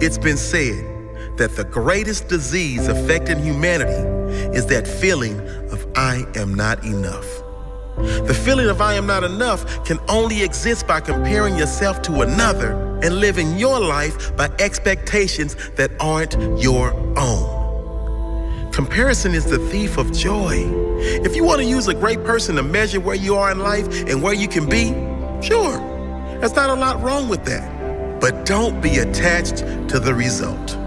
It's been said that the greatest disease affecting humanity is that feeling of I am not enough. The feeling of I am not enough can only exist by comparing yourself to another and living your life by expectations that aren't your own. Comparison is the thief of joy. If you want to use a great person to measure where you are in life and where you can be, sure, there's not a lot wrong with that. But don't be attached to the result.